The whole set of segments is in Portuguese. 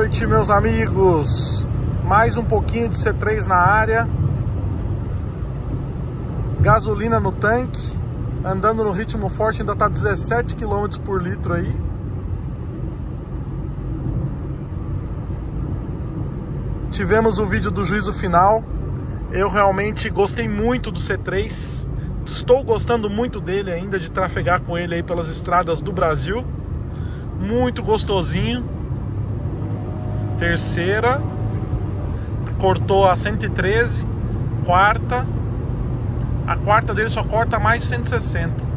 noite, meus amigos. Mais um pouquinho de C3 na área. Gasolina no tanque. Andando no ritmo forte, ainda tá 17 km por litro aí. Tivemos o vídeo do juízo final. Eu realmente gostei muito do C3. Estou gostando muito dele ainda, de trafegar com ele aí pelas estradas do Brasil. Muito gostosinho. Terceira. Cortou a 113. Quarta. A quarta dele só corta mais 160.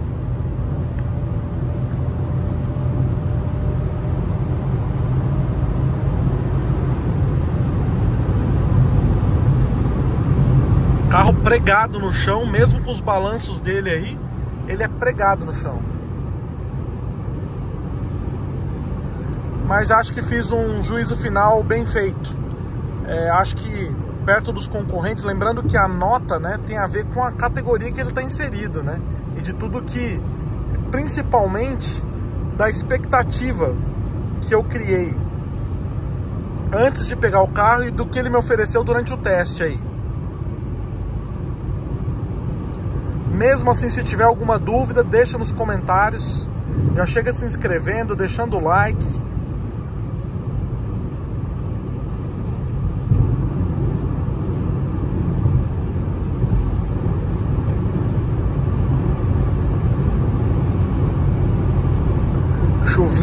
Carro pregado no chão, mesmo com os balanços dele aí, ele é pregado no chão. Mas acho que fiz um juízo final bem feito. É, acho que perto dos concorrentes, lembrando que a nota né, tem a ver com a categoria que ele está inserido, né? E de tudo que, principalmente da expectativa que eu criei antes de pegar o carro e do que ele me ofereceu durante o teste aí. Mesmo assim, se tiver alguma dúvida, deixa nos comentários. Já chega se inscrevendo, deixando o like.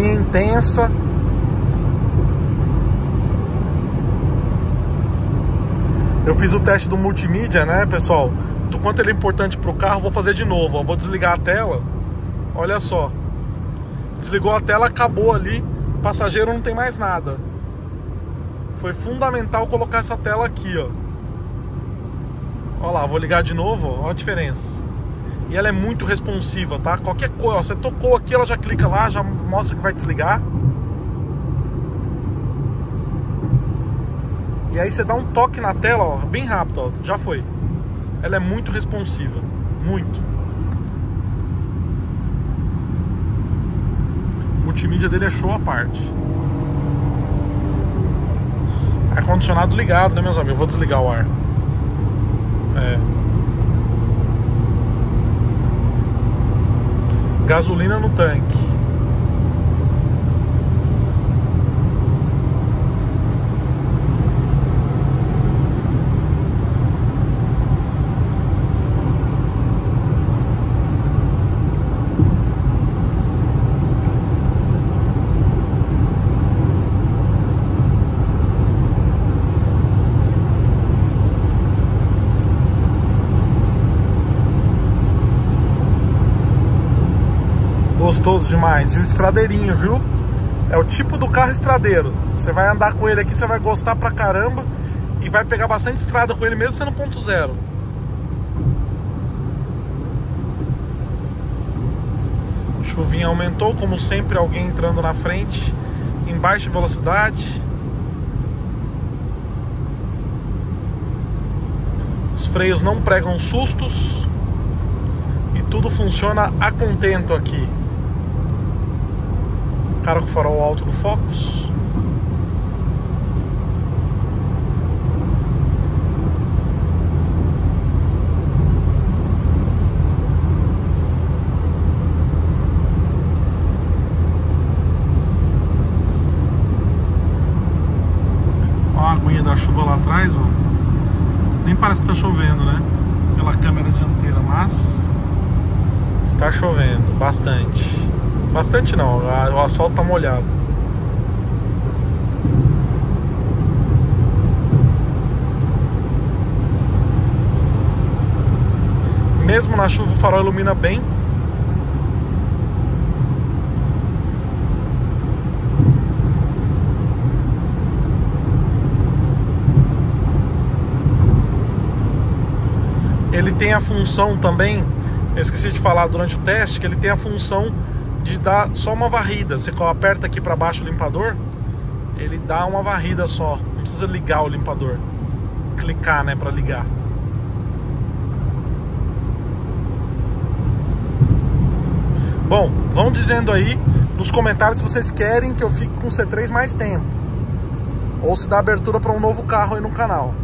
Intensa. Eu fiz o teste do multimídia, né, pessoal? do quanto ele é importante para o carro, vou fazer de novo. Ó. Vou desligar a tela. Olha só. Desligou a tela, acabou ali. O passageiro não tem mais nada. Foi fundamental colocar essa tela aqui, ó. Olha lá, vou ligar de novo, ó. A diferença. E ela é muito responsiva, tá? Qualquer coisa, você tocou aqui, ela já clica lá, já mostra que vai desligar. E aí você dá um toque na tela, ó, bem rápido, ó, já foi ela é muito responsiva, muito. O multimídia dele é show à parte. Ar condicionado ligado, né, meus amigos? Eu vou desligar o ar. É. Gasolina no tanque. Gostoso demais. E o estradeirinho, viu? É o tipo do carro estradeiro. Você vai andar com ele aqui, você vai gostar pra caramba e vai pegar bastante estrada com ele mesmo sendo ponto zero. Chuvinha aumentou, como sempre, alguém entrando na frente em baixa velocidade. Os freios não pregam sustos e tudo funciona a contento aqui. Cara com farol alto do Focus. A aguinha da chuva lá atrás, ó. Nem parece que tá chovendo, né? Pela câmera dianteira, mas está chovendo bastante. Bastante não, o asfalto tá molhado. Mesmo na chuva o farol ilumina bem. Ele tem a função também, eu esqueci de falar durante o teste, que ele tem a função de dar só uma varrida. Você aperta aqui para baixo o limpador, ele dá uma varrida só. Não precisa ligar o limpador. Clicar, né, para ligar. Bom, vão dizendo aí nos comentários se vocês querem que eu fique com o C3 mais tempo. ou se dá abertura para um novo carro aí no canal.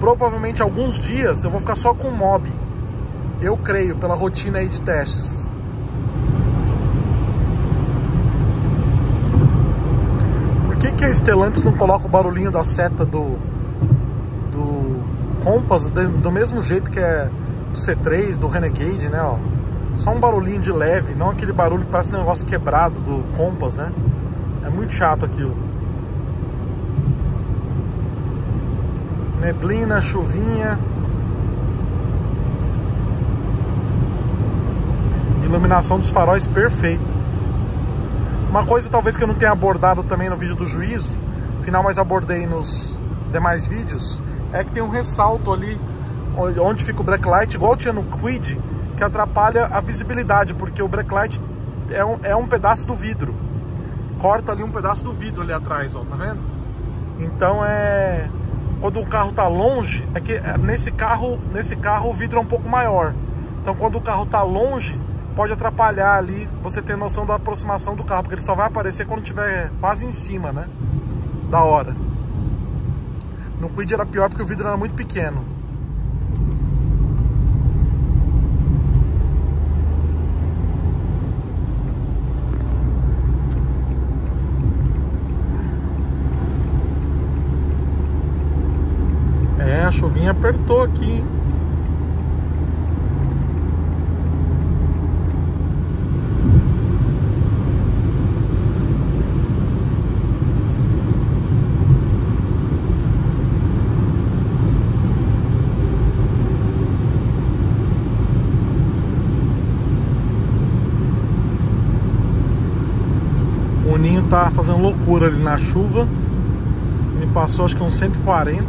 Provavelmente alguns dias eu vou ficar só com o Mob. Eu creio, pela rotina aí de testes. Por que, que a Stellantis não coloca o barulhinho da seta do, do Compass do mesmo jeito que é do C3, do Renegade, né? Ó. Só um barulhinho de leve, não aquele barulho que parece um negócio quebrado do Compass, né? É muito chato aquilo. Neblina, chuvinha. Iluminação dos faróis perfeita. Uma coisa talvez que eu não tenha abordado também no vídeo do juízo, final mas abordei nos demais vídeos, é que tem um ressalto ali onde fica o backlight, igual tinha no Quid, que atrapalha a visibilidade, porque o backlight é um, é um pedaço do vidro. Corta ali um pedaço do vidro ali atrás, ó, tá vendo? Então é quando o carro tá longe, é que é, nesse carro, nesse carro o vidro é um pouco maior. Então quando o carro tá longe, pode atrapalhar ali, você ter noção da aproximação do carro, porque ele só vai aparecer quando tiver quase em cima, né? Da hora. No Quid era pior porque o vidro era muito pequeno. É, a chuvinha apertou aqui, hein? O Ninho tá fazendo loucura ali na chuva. Me passou acho que uns 140.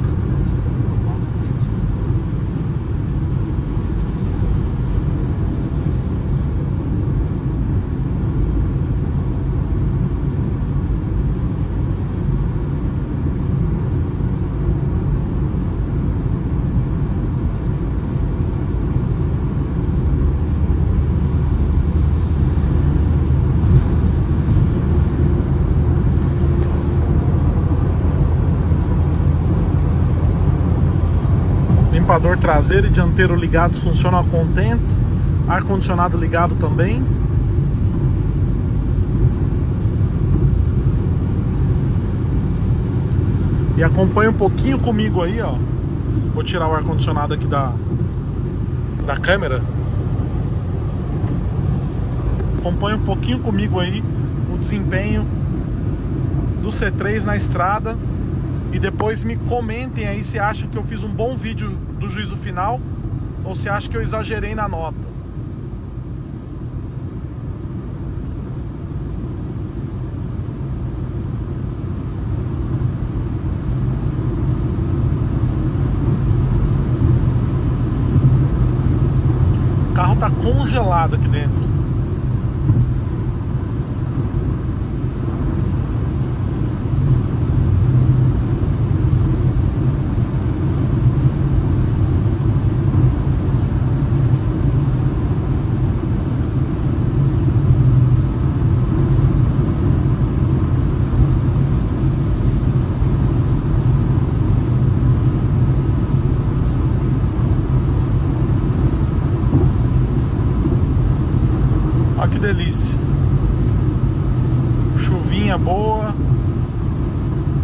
Limpador traseiro e dianteiro ligados funcionam a contento, ar condicionado ligado também. E acompanha um pouquinho comigo aí, ó. Vou tirar o ar condicionado aqui da da câmera. Acompanha um pouquinho comigo aí o desempenho do C3 na estrada e depois me comentem aí se acham que eu fiz um bom vídeo do juízo final ou se acham que eu exagerei na nota. O carro tá congelado aqui dentro. Delícia. Chuvinha boa.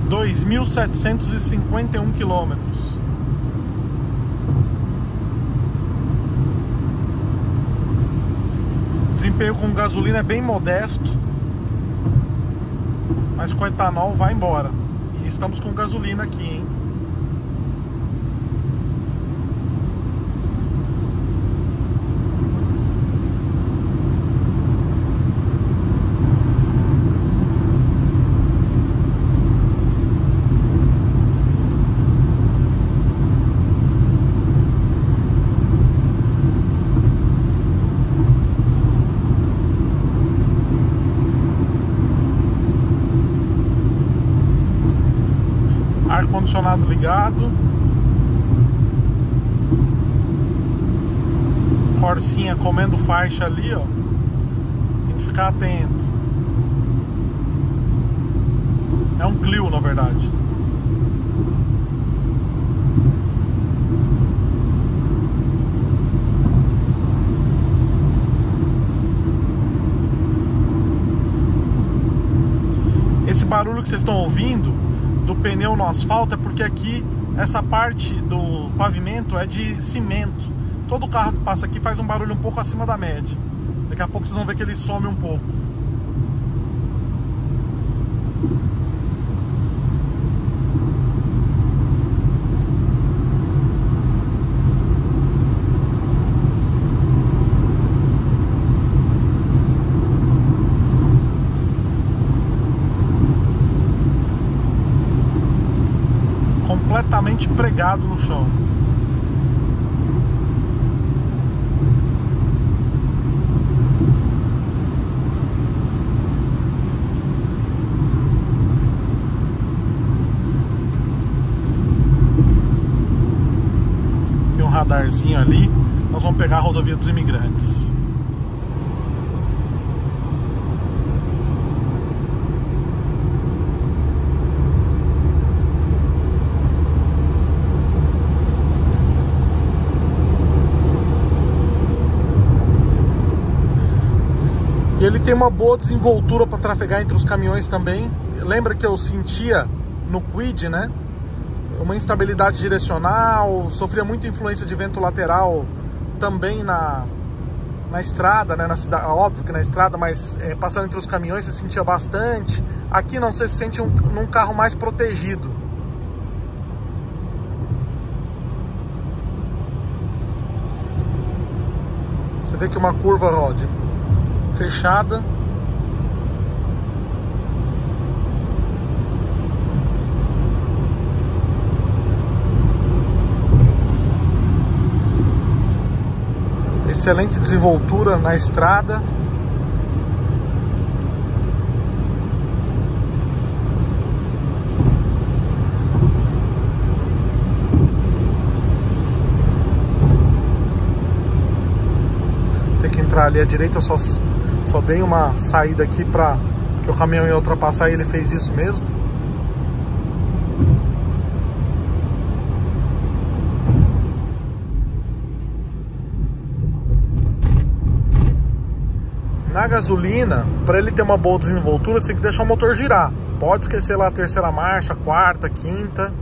2.751 quilômetros. Desempenho com gasolina é bem modesto. Mas com etanol vai embora. E estamos com gasolina aqui, hein? Ar-condicionado ligado. Corsinha comendo faixa ali, ó. Tem que ficar atento. É um Clio, na verdade. Esse barulho que vocês estão ouvindo do pneu no asfalto é porque aqui essa parte do pavimento é de cimento. Todo carro que passa aqui faz um barulho um pouco acima da média. Daqui a pouco vocês vão ver que ele some um pouco. Pregado no chão. Tem um radarzinho ali. Nós vamos pegar a rodovia dos imigrantes. Ele tem uma boa desenvoltura para trafegar entre os caminhões também. Lembra que eu sentia no Quid, né? Uma instabilidade direcional, sofria muita influência de vento lateral também na, na estrada, né? Na cidade, óbvio que na estrada, mas é, passando entre os caminhões se sentia bastante. Aqui não, você se sente um, num carro mais protegido. Você vê que uma curva, ó, de fechada. Excelente desenvoltura na estrada. Tem que entrar ali à direita, só só dei uma saída aqui para que o caminhão ia ultrapassar e ele fez isso mesmo. Na gasolina, para ele ter uma boa desenvoltura, você tem que deixar o motor girar. Pode esquecer lá a terceira marcha, quarta, quinta,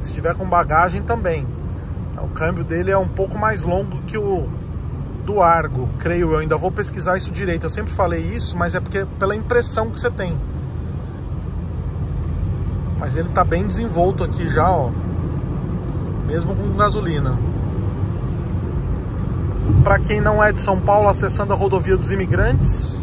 se tiver com bagagem também. O câmbio dele é um pouco mais longo que o do Argo, creio eu, ainda vou pesquisar isso direito. Eu sempre falei isso, mas é porque pela impressão que você tem. Mas ele tá bem desenvolto aqui já, ó. Mesmo com gasolina. Para quem não é de São Paulo, acessando a rodovia dos imigrantes,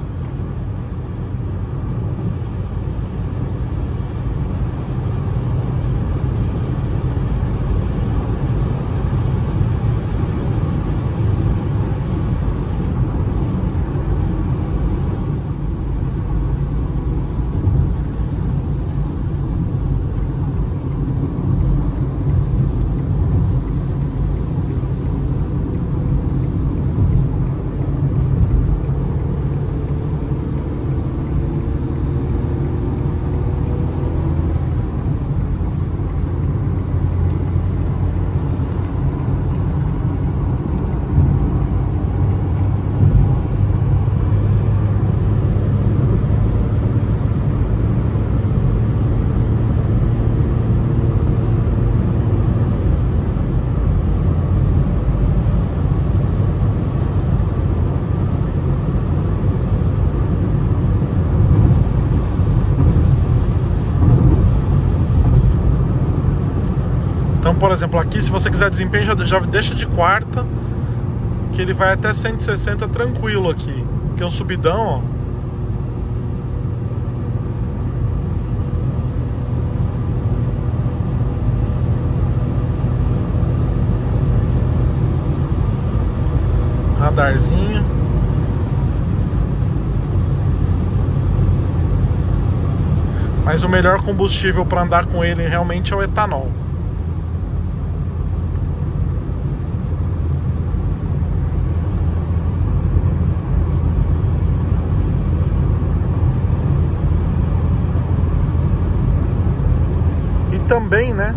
por exemplo, aqui se você quiser desempenho, já, já deixa de quarta, que ele vai até 160 tranquilo aqui. Que é um subidão, ó. Radarzinho. Mas o melhor combustível para andar com ele realmente é o etanol. Também, né?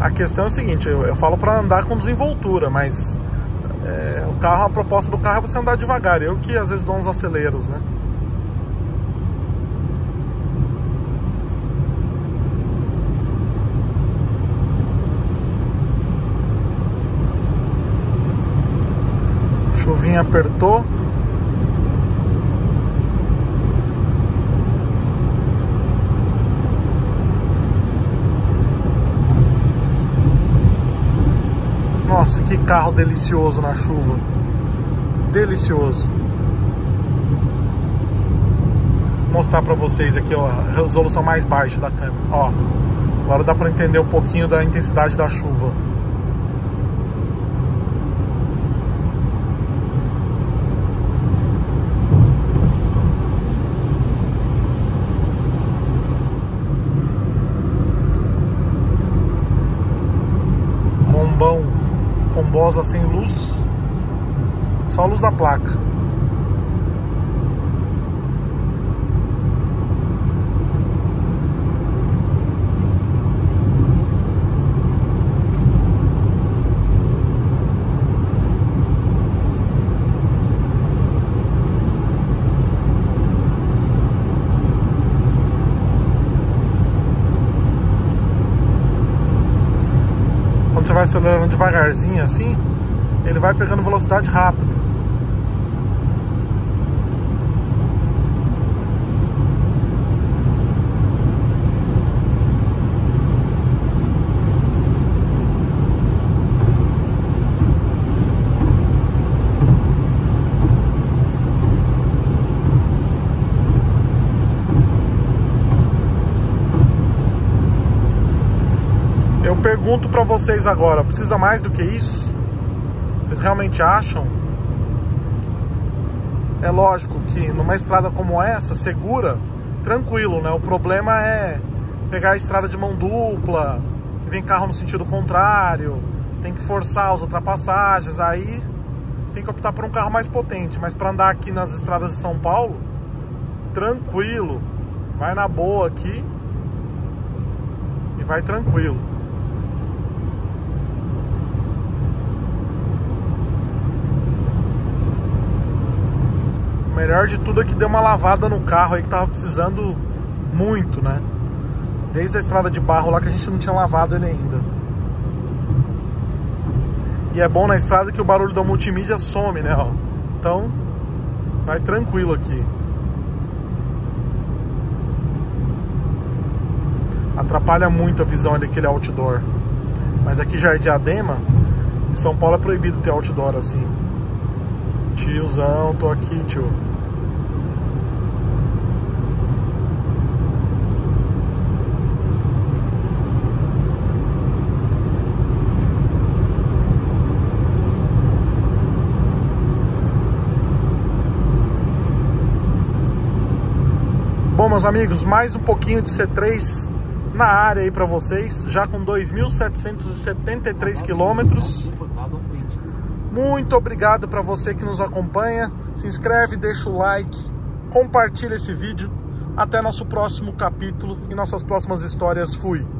A questão é o seguinte, eu, eu falo para andar com desenvoltura, mas é, o carro, a proposta do carro é você andar devagar. Eu que às vezes dou uns aceleros, né? Chuvinha apertou. Nossa, que carro delicioso na chuva. Delicioso. Vou mostrar para vocês aqui ó, a resolução mais baixa da câmera. Ó, agora dá para entender um pouquinho da intensidade da chuva. Combosa sem luz, só a luz da placa. Vai acelerando devagarzinho assim, ele vai pegando velocidade rápida. Pergunto para vocês agora, precisa mais do que isso? Vocês realmente acham? É lógico que numa estrada como essa, segura, tranquilo, né? O problema é pegar a estrada de mão dupla, vem carro no sentido contrário, tem que forçar as ultrapassagens, aí tem que optar por um carro mais potente. Mas para andar aqui nas estradas de São Paulo, tranquilo, vai na boa aqui e vai tranquilo. Melhor de tudo é que deu uma lavada no carro aí que tava precisando muito, né? Desde a estrada de barro lá que a gente não tinha lavado ele ainda. E é bom na estrada que o barulho da multimídia some, né? Ó. Então, vai tranquilo aqui. Atrapalha muito a visão daquele outdoor. Mas aqui já é diadema. Em São Paulo é proibido ter outdoor assim. Tiozão, tô aqui, tio. Meus amigos, mais um pouquinho de C3 na área aí para vocês, já com 2.773 quilômetros. Muito obrigado para você que nos acompanha. Se inscreve, deixa o like, compartilha esse vídeo. Até nosso próximo capítulo e nossas próximas histórias. Fui!